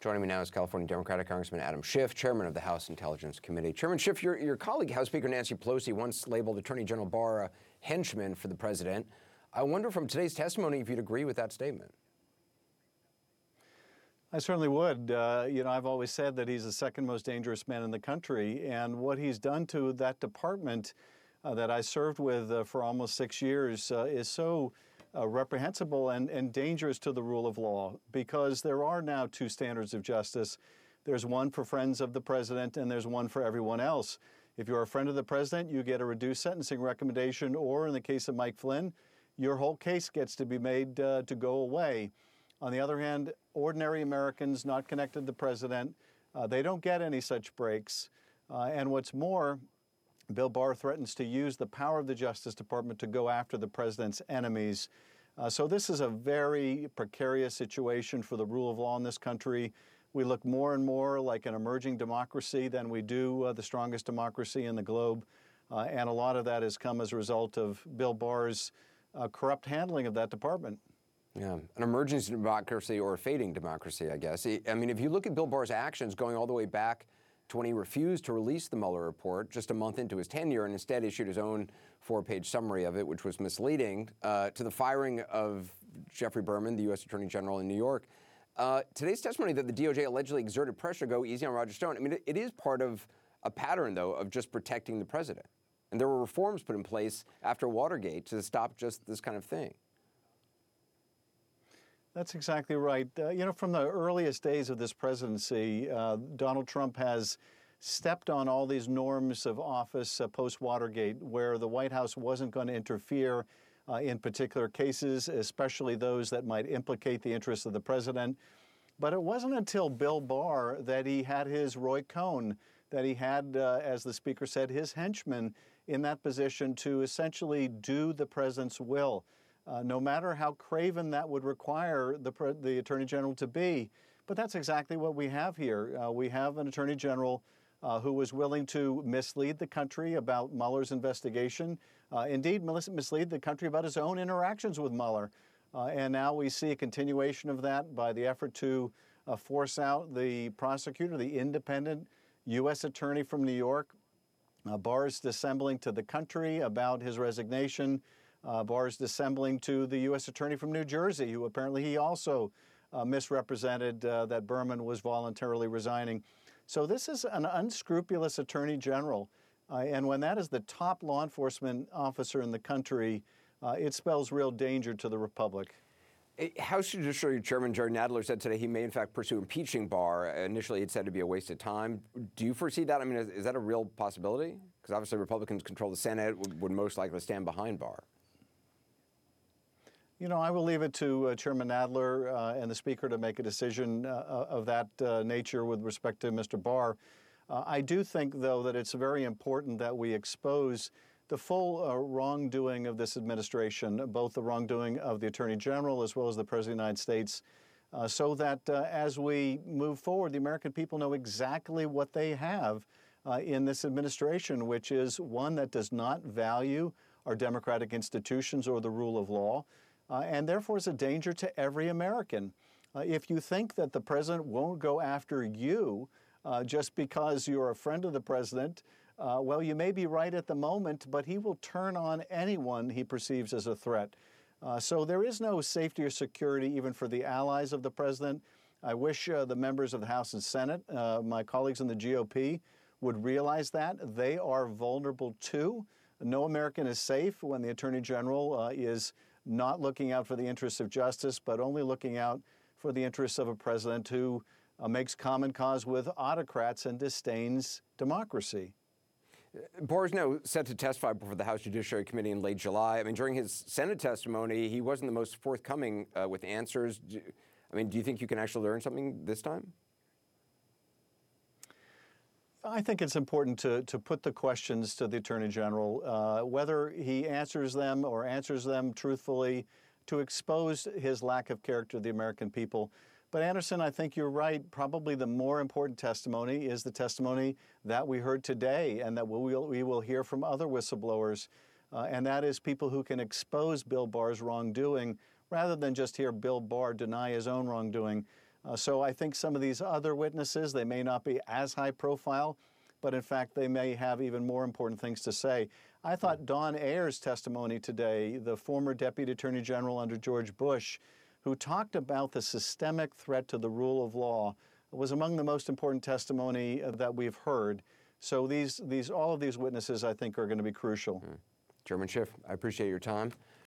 Joining me now is California Democratic Congressman Adam Schiff, chairman of the House Intelligence Committee. Chairman Schiff, your, your colleague, House Speaker Nancy Pelosi, once labeled Attorney General Barr a henchman for the president. I wonder from today's testimony if you'd agree with that statement. I certainly would. Uh, you know, I've always said that he's the second most dangerous man in the country, and what he's done to that department uh, that I served with uh, for almost six years uh, is so uh, reprehensible and, and dangerous to the rule of law because there are now two standards of justice. There's one for friends of the president, and there's one for everyone else. If you're a friend of the president, you get a reduced sentencing recommendation, or in the case of Mike Flynn, your whole case gets to be made uh, to go away. On the other hand, ordinary Americans not connected to the president, uh, they don't get any such breaks. Uh, and what's more, Bill Barr threatens to use the power of the Justice Department to go after the president's enemies. Uh, so this is a very precarious situation for the rule of law in this country. We look more and more like an emerging democracy than we do uh, the strongest democracy in the globe. Uh, and a lot of that has come as a result of Bill Barr's uh, corrupt handling of that department. Yeah, an emerging democracy or a fading democracy, I guess. I mean, if you look at Bill Barr's actions going all the way back he refused to release the Mueller report just a month into his tenure and instead issued his own four page summary of it, which was misleading, uh, to the firing of Geoffrey Berman, the U.S. Attorney General in New York. Uh, today's testimony that the DOJ allegedly exerted pressure to go easy on Roger Stone, I mean, it, it is part of a pattern, though, of just protecting the president. And there were reforms put in place after Watergate to stop just this kind of thing. That's exactly right. Uh, you know, from the earliest days of this presidency, uh, Donald Trump has stepped on all these norms of office uh, post Watergate, where the White House wasn't going to interfere uh, in particular cases, especially those that might implicate the interests of the president. But it wasn't until Bill Barr that he had his Roy Cohn, that he had, uh, as the Speaker said, his henchmen in that position to essentially do the president's will uh, no matter how craven that would require the, the Attorney General to be. But that's exactly what we have here. Uh, we have an Attorney General uh, who was willing to mislead the country about Mueller's investigation, uh, indeed, mislead the country about his own interactions with Mueller. Uh, and now we see a continuation of that by the effort to uh, force out the prosecutor, the independent U.S. attorney from New York. Barr's dissembling to the country about his resignation. Uh, Barr's dissembling to the U.S. Attorney from New Jersey, who apparently he also uh, misrepresented uh, that Berman was voluntarily resigning. So this is an unscrupulous Attorney General. Uh, and when that is the top law enforcement officer in the country, uh, it spells real danger to the Republic. House Judiciary Chairman Jerry Nadler said today he may, in fact, pursue impeaching Barr. Initially, it said to be a waste of time. Do you foresee that? I mean, is, is that a real possibility? Because obviously, Republicans control the Senate, would, would most likely stand behind Barr. You know, I will leave it to uh, Chairman Nadler uh, and the Speaker to make a decision uh, uh of that uh, nature with respect to Mr. Barr. Uh, I do think, though, that it's very important that we expose the full wrongdoing of this administration, both the wrongdoing of the Attorney General as well as the President of the United States, so that as we move forward, the American people know exactly what they have in this administration, which is one that does not value our democratic institutions or the rule of law uh, and therefore is a danger to every American. Uh, if you think that the president won't go after you uh, just because you're a friend of the president, uh, well, you may be right at the moment, but he will turn on anyone he perceives as a threat. Uh, so there is no safety or security even for the allies of the president. I wish uh, the members of the House and Senate, my colleagues in the GOP, would realize that. They are vulnerable too. No American is safe when the Attorney General is not looking out for the interests of justice, but only looking out for the interests of a president who uh, makes common cause with autocrats and disdains democracy. Barr's now set to testify before the House Judiciary Committee in late July. I mean, during his Senate testimony, he wasn't the most forthcoming uh, with answers. I mean, do you think you can actually learn something this time? I think it's important to, to put the questions to the Attorney General, uh, whether he answers them or answers them truthfully, to expose his lack of character to the American people. But Anderson, I think you're right. Probably the more important testimony is the testimony that we heard today and that we will, we will hear from other whistleblowers. Uh, and that is people who can expose Bill Barr's wrongdoing rather than just hear Bill Barr deny his own wrongdoing. Uh, so I think some of these other witnesses, they may not be as high profile, but in fact, they may have even more important things to say. I thought Don Ayer's testimony today, the former Deputy Attorney General under George Bush, who talked about the systemic threat to the rule of law, was among the most important testimony uh, that we've heard. So these, these, all of these witnesses, I think, are going to be crucial. Chairman Schiff, I appreciate your time.